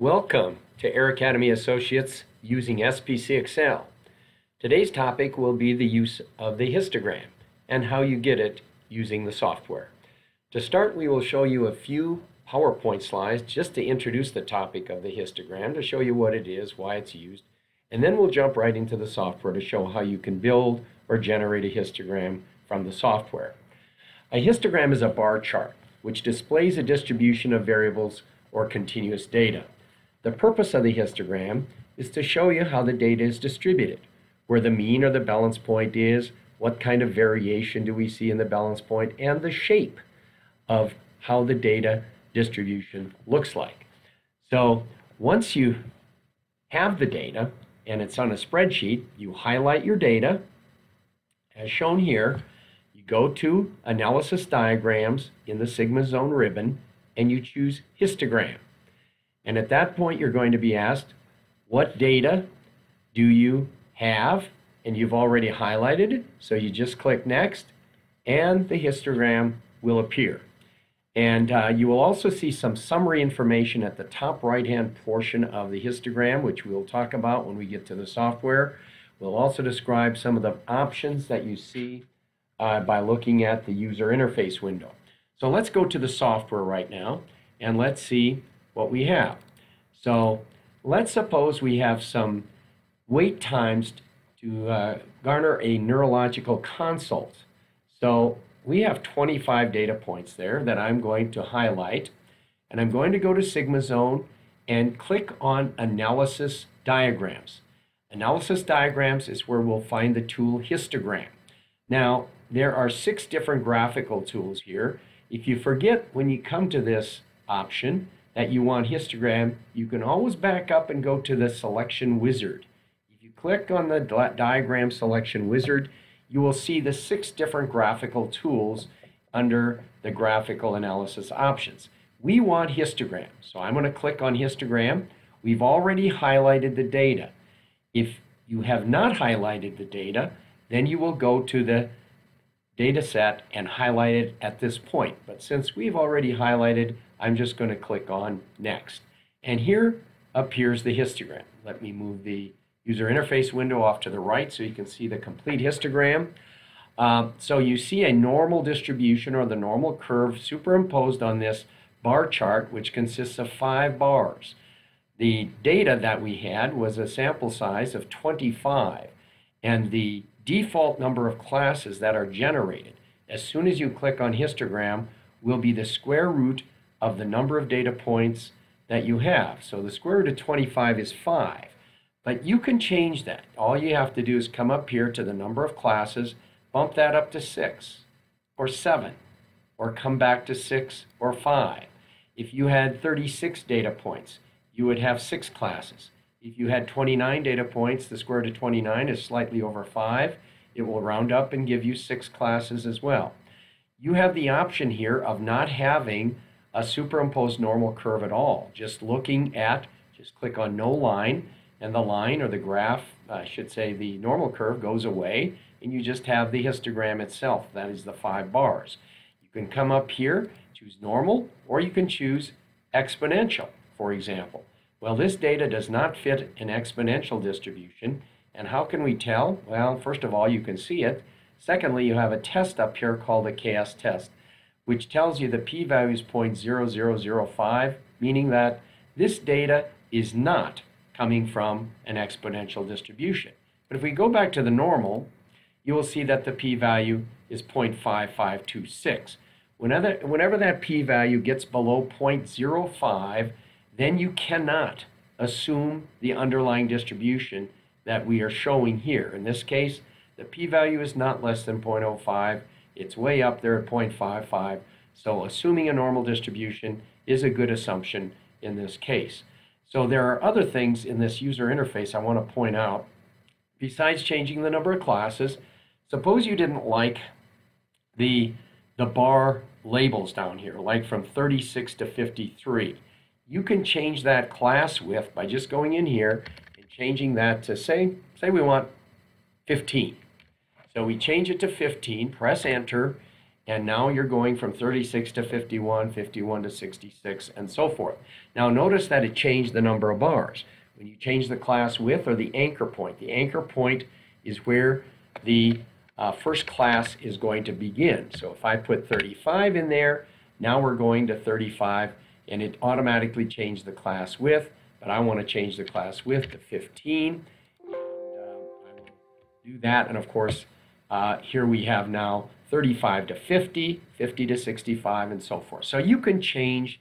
Welcome to Air Academy Associates using SPC XL. Today's topic will be the use of the histogram and how you get it using the software. To start, we will show you a few PowerPoint slides just to introduce the topic of the histogram, to show you what it is, why it's used, and then we'll jump right into the software to show how you can build or generate a histogram from the software. A histogram is a bar chart which displays a distribution of variables or continuous data. The purpose of the histogram is to show you how the data is distributed, where the mean or the balance point is, what kind of variation do we see in the balance point, and the shape of how the data distribution looks like. So once you have the data and it's on a spreadsheet, you highlight your data as shown here. You go to analysis diagrams in the sigma zone ribbon and you choose histogram. And at that point, you're going to be asked, what data do you have? And you've already highlighted so you just click next, and the histogram will appear. And uh, you will also see some summary information at the top right-hand portion of the histogram, which we'll talk about when we get to the software. We'll also describe some of the options that you see uh, by looking at the user interface window. So let's go to the software right now, and let's see what we have. So let's suppose we have some wait times to uh, garner a neurological consult. So we have 25 data points there that I'm going to highlight. And I'm going to go to Sigma Zone and click on Analysis Diagrams. Analysis Diagrams is where we'll find the tool histogram. Now, there are six different graphical tools here. If you forget when you come to this option, that you want histogram, you can always back up and go to the selection wizard. If you click on the diagram selection wizard, you will see the six different graphical tools under the graphical analysis options. We want histogram, so I'm going to click on histogram. We've already highlighted the data. If you have not highlighted the data, then you will go to the data set and highlight it at this point. But since we've already highlighted I'm just going to click on Next. And here appears the histogram. Let me move the user interface window off to the right so you can see the complete histogram. Um, so you see a normal distribution or the normal curve superimposed on this bar chart, which consists of five bars. The data that we had was a sample size of 25, and the default number of classes that are generated as soon as you click on histogram will be the square root of the number of data points that you have. So the square root of 25 is 5. But you can change that. All you have to do is come up here to the number of classes, bump that up to 6 or 7, or come back to 6 or 5. If you had 36 data points, you would have 6 classes. If you had 29 data points, the square root of 29 is slightly over 5. It will round up and give you 6 classes as well. You have the option here of not having a superimposed normal curve at all. Just looking at, just click on no line, and the line or the graph, I should say the normal curve goes away, and you just have the histogram itself. That is the five bars. You can come up here, choose normal, or you can choose exponential, for example. Well, this data does not fit an exponential distribution, and how can we tell? Well, first of all, you can see it. Secondly, you have a test up here called a KS test which tells you the p-value is 0.0005, meaning that this data is not coming from an exponential distribution. But if we go back to the normal, you will see that the p-value is 0.5526. Whenever, whenever that p-value gets below 0.05, then you cannot assume the underlying distribution that we are showing here. In this case, the p-value is not less than 0.05. It's way up there at 0.55. So assuming a normal distribution is a good assumption in this case. So there are other things in this user interface I want to point out. Besides changing the number of classes, suppose you didn't like the, the bar labels down here, like from 36 to 53. You can change that class width by just going in here and changing that to say, say we want 15. So we change it to 15, press enter, and now you're going from 36 to 51, 51 to 66, and so forth. Now notice that it changed the number of bars. When you change the class width or the anchor point, the anchor point is where the uh, first class is going to begin. So if I put 35 in there, now we're going to 35, and it automatically changed the class width, but I want to change the class width to 15. And, uh, do that, and of course, uh, here we have now 35 to 50, 50 to 65, and so forth. So you can change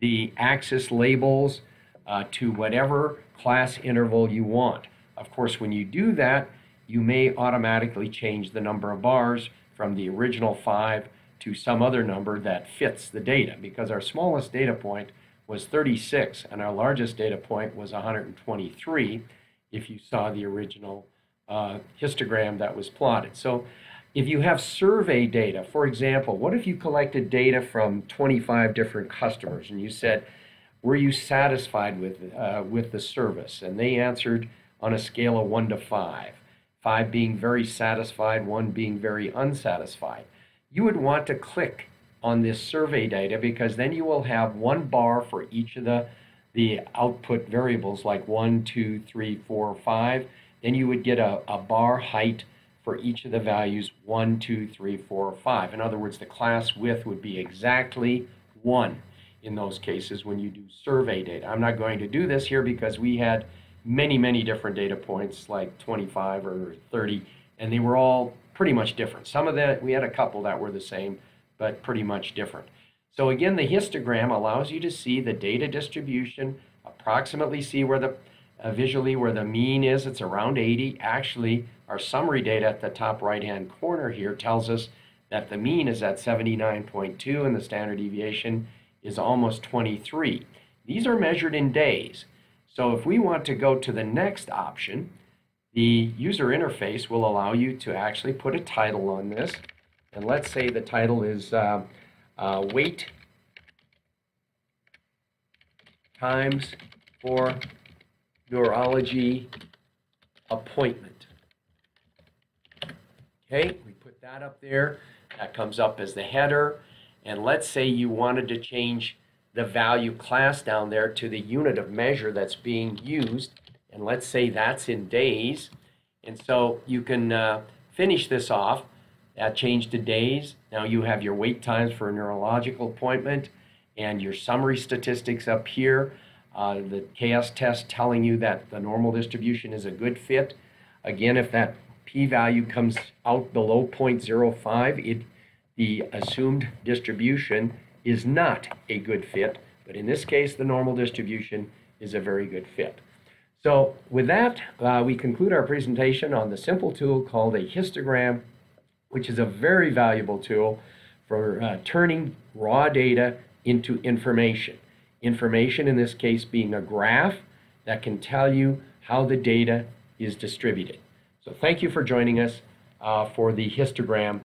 the axis labels uh, to whatever class interval you want. Of course, when you do that, you may automatically change the number of bars from the original 5 to some other number that fits the data because our smallest data point was 36 and our largest data point was 123 if you saw the original uh, histogram that was plotted. So if you have survey data, for example, what if you collected data from 25 different customers and you said, were you satisfied with, uh, with the service? And they answered on a scale of 1 to 5, 5 being very satisfied, 1 being very unsatisfied. You would want to click on this survey data because then you will have one bar for each of the, the output variables like 1, 2, 3, 4, 5. Then you would get a, a bar height for each of the values 1, 2, 3, 4, 5. In other words, the class width would be exactly 1 in those cases when you do survey data. I'm not going to do this here because we had many, many different data points, like 25 or 30, and they were all pretty much different. Some of that, we had a couple that were the same, but pretty much different. So again, the histogram allows you to see the data distribution, approximately see where the uh, visually where the mean is, it's around 80. Actually, our summary data at the top right-hand corner here tells us that the mean is at 79.2 and the standard deviation is almost 23. These are measured in days. So if we want to go to the next option, the user interface will allow you to actually put a title on this. And let's say the title is uh, uh, Times for Neurology Appointment. Okay, we put that up there. That comes up as the header. And let's say you wanted to change the value class down there to the unit of measure that's being used. And let's say that's in days. And so you can uh, finish this off. That changed to days. Now you have your wait times for a neurological appointment and your summary statistics up here. Uh, the KS test telling you that the normal distribution is a good fit. Again, if that p-value comes out below 0.05, it the assumed distribution is not a good fit, but in this case, the normal distribution is a very good fit. So with that, uh, we conclude our presentation on the simple tool called a histogram, which is a very valuable tool for uh, turning raw data into information. Information in this case being a graph that can tell you how the data is distributed. So thank you for joining us uh, for the histogram